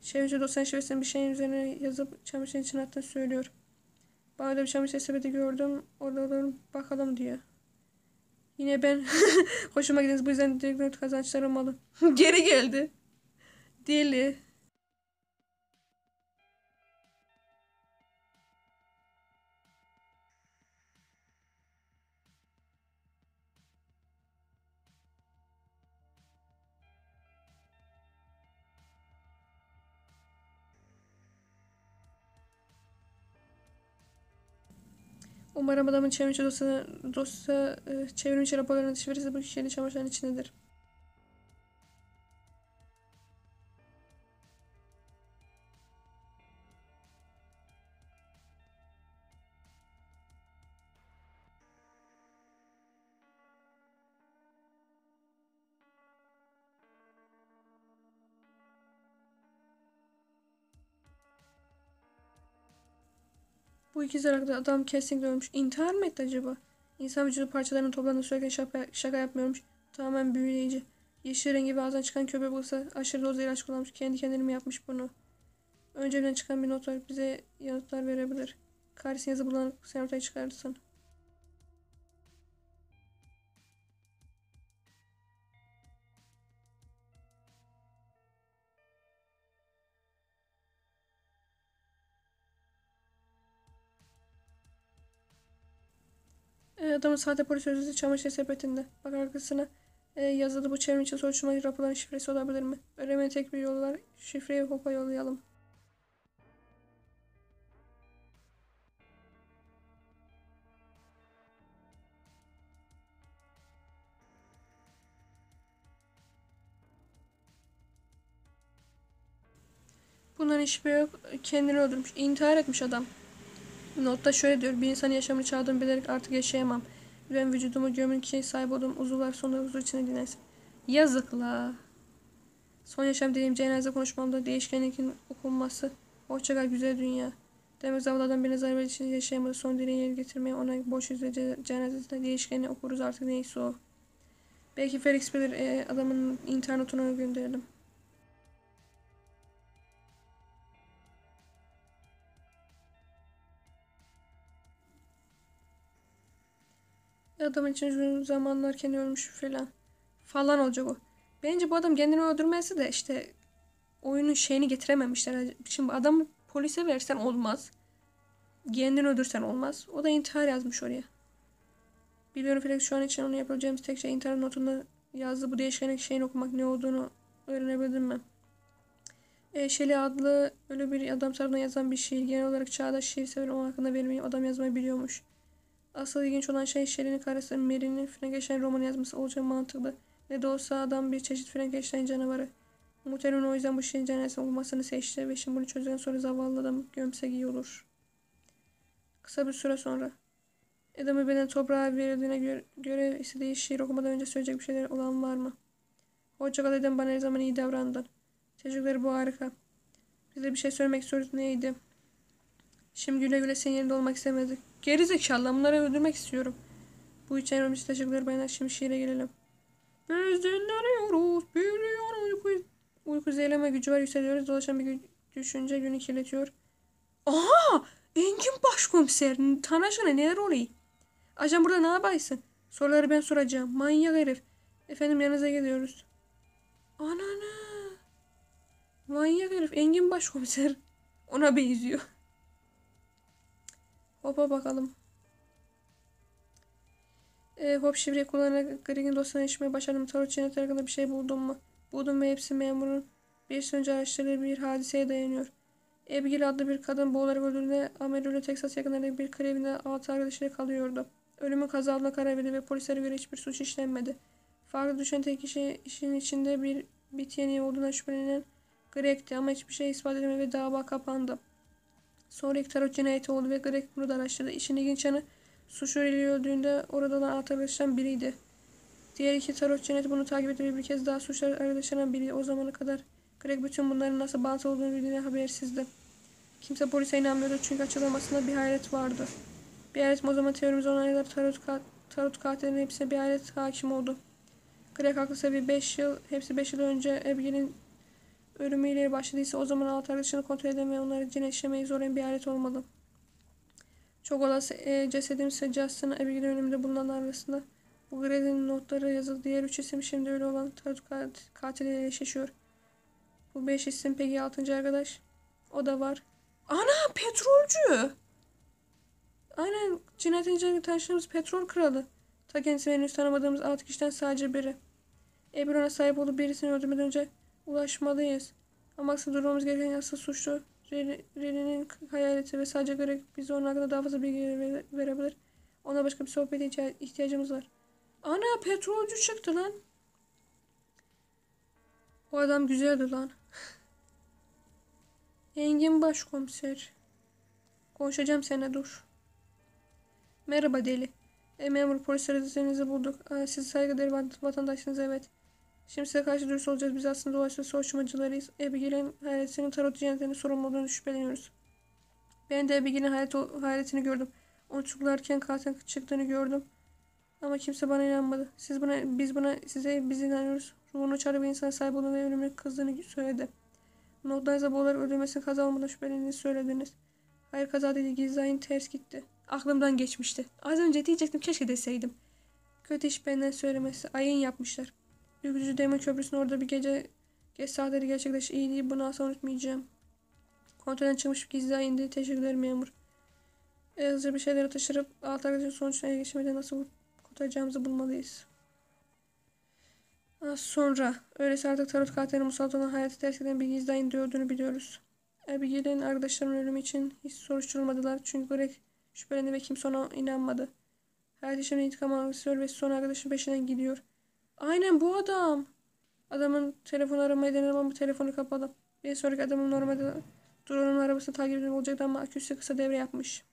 Çevreci dosyanın şifresini bir şeyin üzerine yazıp çamaşırın içine attığını söylüyor. Bana bir çamaşır sepeti gördüm. Orada olalım bakalım diyor. Yine ben hoşuma gidiniz bu yüzden direkt kazançlarım alın. Geri geldi. Deli. Umarım adamın çevrimiçi dosya, dosya e, çevrimiçi raporlarının şifresi bu kişinin çamaşırın içindedir. Bu ikiz araklı adam kesinlikle ölmüş. İntihar mı etti acaba? İnsan vücudu parçalarının toplandığını sürekli şaka, şaka yapmıyormuş. Tamamen büyüleyici. Yeşil rengi ve ağzından çıkan köpek bulsa aşırı dozda ilaç kullanmış. Kendi kendine mi yapmış bunu? Önceden çıkan bir not var. Bize yanıtlar verebilir. Karis'in yazı bulan sen ortaya çıkarırsın. Adamın sahte polis sözlüsü çamaşır sepetinde. Bak arkasına e, yazılı bu çevrim için soruşturma raporların şifresi olabilir mi? Öğrenmenin tek bir yolu var. Şifreyi hopa yollayalım. Bunların hiçbiri yok. Kendini öldürmüş. İntihar etmiş adam. Notta şöyle diyor. Bir insanın yaşamını çaldığını bilerek artık yaşayamam. Ben vücudumu gömün ki sahip olduğum uzuvlar sonunda huzur içinde dinlensin. Yazık la. Son yaşam dediğim cenaze konuşmamda değişkenlikin okunması. Hoşçakal güzel dünya. Demek zavladan birine zarar için yaşayamadı. Son dileğini yerine getirmeye ona boş yüzle ce- cenazesinde değişkenliği okuruz artık neyse o. Belki Felix bilir e, adamın intihar notunu gönderelim. Adamın için uzun zamanlar kendi ölmüş falan. Falan olacak o. Bence bu adam kendini öldürmesi de işte oyunun şeyini getirememişler. Şimdi adamı polise versen olmaz. Kendini öldürsen olmaz. O da intihar yazmış oraya. Biliyorum Felix şu an için onu yapacağımız tek şey intihar notunda yazdı. Bu değişkenlik şeyin okumak ne olduğunu öğrenebildim mi? E, adlı ölü bir adam tarafından yazan bir şiir. Genel olarak çağdaş şiir sever onun hakkında verilmeyi adam yazmayı biliyormuş. Asıl ilginç olan şey Shelley'nin karısı Mary'nin Frankenstein romanı yazması olacağı mantıklı. Ne de olsa adam bir çeşit Frankenstein canavarı. Muhtemelen o yüzden bu şeyin cenazesini okumasını seçti ve şimdi bunu çözdükten sonra zavallı adam gömsek iyi olur. Kısa bir süre sonra. Adamı beden toprağa verildiğine göre, göre istediği şiir okumadan önce söyleyecek bir şeyler olan var mı? Hoşçakal Adam bana her zaman iyi davrandın. Çocukları bu harika. Size bir şey söylemek istiyoruz. Neydi? Şimdi güle güle senin yerinde olmak istemedik. Geri zekalı. Bunları öldürmek istiyorum. Bu için önemli teşekkürler bayanlar. Şimdi şiire gelelim. Biz dinleniyoruz. Biliyor uyku. Uyku zehirleme gücü var. Yükseliyoruz. Dolaşan bir düşünce günü kirletiyor. Aha! Engin başkomiser. Tanışana neler oluyor? Ajan burada ne yapaysın? Soruları ben soracağım. Manyak herif. Efendim yanınıza geliyoruz. Anana. Manyak herif. Engin başkomiser. Ona benziyor. Hopa bakalım. E, hop şifre kullanarak Greg'in dosyasına erişmeye başardım. Tarot cennet hakkında bir şey buldum mu? Buldum ve hepsi memurun bir süre araştırdığı bir hadiseye dayanıyor. Abigail adlı bir kadın boğularak öldürüldüğünde Amarillo, Texas yakınlarındaki bir köy evinde altı arkadaşıyla kalıyordu. Ölümü kazalığına karar verdi ve polislere göre hiçbir suç işlenmedi. Farklı düşen tek kişi işin içinde bir bit yeniği olduğuna şüphelenen Greg'ti ama hiçbir şey ispat edemedi ve dava kapandı. Sonra ilk tarot cinayeti oldu ve Greg bunu da araştırdı. İşin ilginç yanı suçlu ile öldüğünde orada olan altı arkadaşlardan biriydi. Diğer iki tarot cinayeti bunu takip etti bir kez daha suçlu arkadaşlarından biri. O zamana kadar Greg bütün bunların nasıl bağlı olduğunu bildiğine habersizdi. Kimse polise inanmıyordu çünkü açıklamasında bir hayret vardı. Bir hayret o zaman teorimiz onaylar tarot, ka tarot katillerinin hepsine bir hayret hakim oldu. Greg haklıysa bir 5 yıl, hepsi 5 yıl önce Abigail'in ölümüyle başladıysa o zaman alt arkadaşını kontrol eden ve onları cin işlemeyi zorlayan bir alet olmalı. Çok olası e, cesedim ise Justin Abigail'in ölümünde bulunanlar arasında. Bu Greg'in notları yazılı diğer üç isim şimdi ölü olan tarot kat- katiliyle eşleşiyor. Bu beş isim peki altıncı arkadaş. O da var. Ana petrolcü. Aynen cinayetin içinde tanıştığımız petrol kralı. Ta kendisi ve henüz tanımadığımız altı kişiden sadece biri. Ebron'a sahip olup birisini öldürmeden önce ulaşmalıyız. Ama aslında durmamız gereken asıl suçlu Reni'nin hayaleti ve sadece Greg bize onun hakkında daha fazla bilgi vere- verebilir. Ona başka bir sohbete ihtiya- ihtiyacımız var. Ana petrolcü çıktı lan. O adam güzeldi lan. Engin başkomiser. Konuşacağım seninle dur. Merhaba deli. E, memur polis aracınızı bulduk. Aa, siz saygıdeğer vat- vatandaşsınız evet. Şimdi size karşı dürüst olacağız. Biz aslında dolayısıyla soruşturmacılarıyız. Abigail'in hayaletinin tarot cennetinin sorumlu olduğunu şüpheleniyoruz. Ben de Abigail'in hayalet, hayaletini gördüm. Onu çukurlarken katilin çıktığını gördüm. Ama kimse bana inanmadı. Siz buna, biz buna, size biz inanıyoruz. Ruhunu çağrı bir insana sahip olduğunu ve ölümüne kızdığını söyledi. Notlarınızda boğularak öldürmesinin kaza olmadan şüphelendiğini söylediniz. Hayır kaza değil gizli ayın ters gitti. Aklımdan geçmişti. Az önce diyecektim keşke deseydim. Kötü iş benden söylemesi. Ayın yapmışlar. Ürkütücü Demir Köprüsü'nün orada bir gece geç saatleri gerçekleşti. İyi değil bunu asla unutmayacağım. Kontrolden çıkmış bir gizli ayındı. Teşekkürler memur. E, hızlı bir şeyler taşırıp alt arkadaşın sonuçlarına geçmeden nasıl kurtaracağımızı bulmalıyız. Az sonra öyleyse artık tarot katilinin musallat hayatı ters eden bir gizli öldüğünü biliyoruz. Abigail'in arkadaşlarının ölümü için hiç soruşturmadılar. Çünkü Greg şüphelendi ve kimse ona inanmadı. İşinin intikam almak istiyor ve son arkadaşın peşinden gidiyor. Aynen bu adam. Adamın telefonu aramayı denedim ama telefonu kapalı. Bir sonraki adamın normalde drone'un arabasını takip edip olacaktı ama aküsü kısa devre yapmış.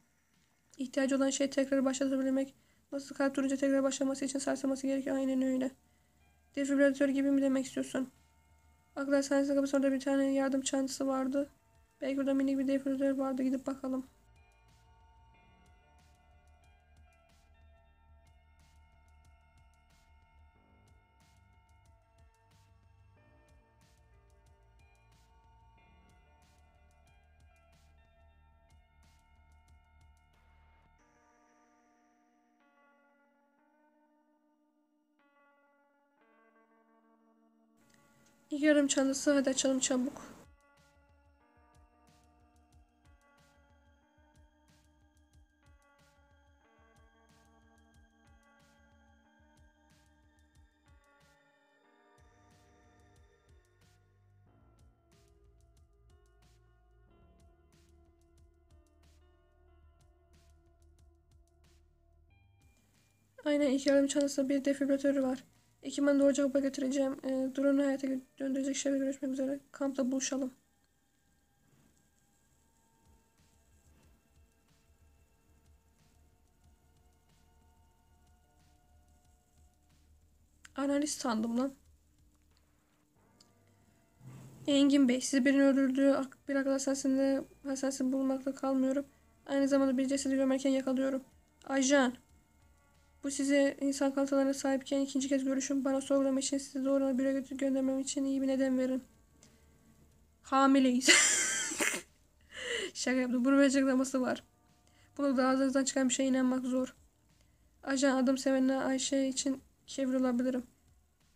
İhtiyacı olan şey tekrar başlatabilmek. Nasıl kalp durunca tekrar başlaması için sarsılması gerekiyor. Aynen öyle. Defibrilatör gibi mi demek istiyorsun? Akıl hastanesinin kapısında bir tane yardım çantası vardı. Belki orada minik bir defibrilatör vardı. Gidip bakalım. Yarım çantası hadi açalım çabuk. Aynen ilk yardım çantasında bir defibrilatörü var. Ekipmanı doğru cevaba götüreceğim. E, drone'u hayata döndürecek şeyle görüşmek üzere. Kampta buluşalım. Analist sandım lan. Engin Bey, sizi birinin öldürdüğü bir akıl hastanesinde hastanesinde bulunmakta kalmıyorum. Aynı zamanda bir cesedi gömerken yakalıyorum. Ajan, bu size insan kalıntılarına sahipken ikinci kez görüşüm. Bana sorgulama için sizi doğru bir götür göndermem için iyi bir neden verin. Hamileyiz. Şaka yaptım. Bunun bir açıklaması var. Bunu daha ağzınızdan çıkan bir şeye inanmak zor. Ajan adım sevenine Ayşe için çevir olabilirim.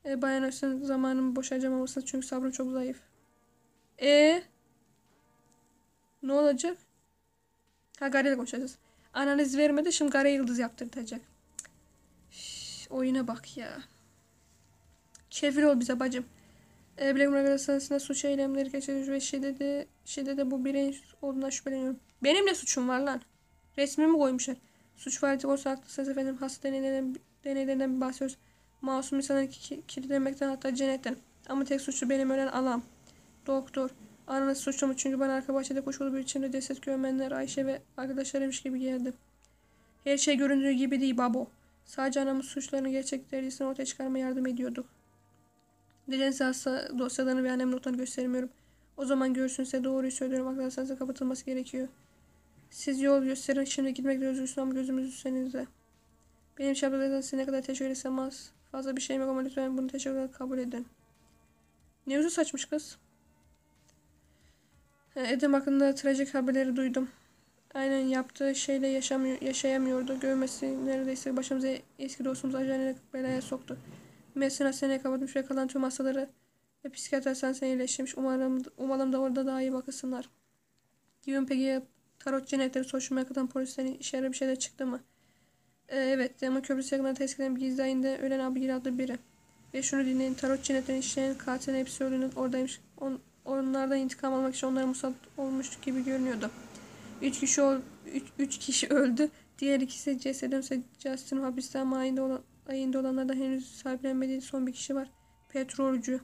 E, Bayan Özten zamanımı boş harcamamasın çünkü sabrım çok zayıf. E ne olacak? Ha Gary'le konuşacağız. Analiz vermedi şimdi Gary yıldız yaptırtacak. Oyuna bak ya. Çevir ol bize bacım. E, Black Mirror Hastanesi'nde suç eylemleri geçiriyor ve şiddete, şiddete bu bireyin olduğuna şüpheleniyorum. Benim ne suçum var lan? Resmimi koymuşlar. Suç faaliyeti olsa haklısınız efendim. Hasta deneylerinden, deneylerinden bahsediyoruz. Masum insanları ki- kilitlemekten hatta cennetten. Ama tek suçlu benim ölen alam. Doktor. Ananız suçlu çünkü bana arka bahçede koşulu bir içinde ceset görmenler Ayşe ve arkadaşlarıymış gibi geldi. Her şey göründüğü gibi değil babo. Sadece anamın suçlarını gerçek derecesini ortaya çıkarmaya yardım ediyorduk. Nedense hasta dosyalarını ve annemin notlarını göstermiyorum. O zaman görsünse doğruyu söylüyorum. Hastanesi kapatılması gerekiyor. Siz yol gösterin. Şimdi gitmekte özgürsünüz ama gözümüz üstünüzde. Benim şapkalardan size ne kadar teşekkür etsem az. Fazla bir şeyim yok ama lütfen bunu teşekkür olarak kabul edin. Ne yüzü saçmış kız? Edem hakkında trajik haberleri duydum. Aynen yaptığı şeyle yaşamıyor, yaşayamıyordu. Görmesi neredeyse başımıza eski dostumuz ajanı belaya soktu. Mesin hastaneye kapatmış ve kalan tüm hastaları ve psikiyatri hastanesine iyileştirmiş. Umarım, umalım da orada daha iyi bakılsınlar. Güven peki ya tarot cennetleri soruşturmaya katan polislerin işe bir şeyler çıktı mı? Ee, evet, Dema Köprüsü yakında tezkilen bir gizli ayında ölen Abigail adlı biri. Ve şunu dinleyin, tarot cennetlerini işleyen katilin hepsi öldüğünün oradaymış. On, onlardan intikam almak için onlara musallat olmuş gibi görünüyordu. Üç kişi, ol, üç, üç kişi öldü. Diğer ikisi cesedimse Justin hapiste ama ayında, olan, ayında olanlardan henüz sahiplenmediği son bir kişi var. Petrolcü.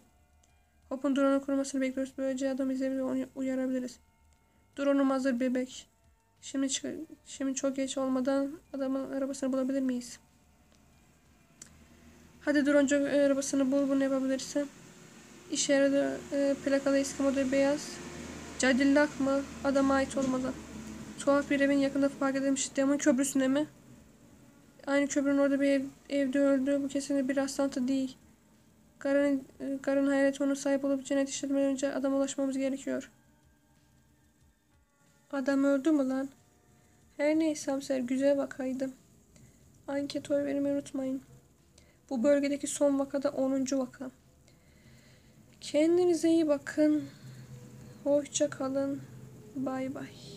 Hop'un drone'u kurmasını bekliyoruz. Böylece adam izleyebilir onu uyarabiliriz. Drone'um hazır bebek. Şimdi şimdi çok geç olmadan adamın arabasını bulabilir miyiz? Hadi droncu e, arabasını bul bunu yapabilirsin. İşe yaradı. E, plakalı eski model beyaz. Cadillac mı? Adama ait olmalı. Tuhaf bir evin yakında fark edilmiş. Demon köprüsünde mi? Aynı köprünün orada bir ev, evde öldü. Bu kesinlikle bir rastlantı değil. Garın, e, Garın hayalet onu sahip olup cennet işletmeden önce adama ulaşmamız gerekiyor. Adam öldü mü lan? Her neyse Hamser güzel vakaydı. Anket oy vermeyi unutmayın. Bu bölgedeki son vakada 10. vaka. Kendinize iyi bakın. Hoşça kalın. Bay bay.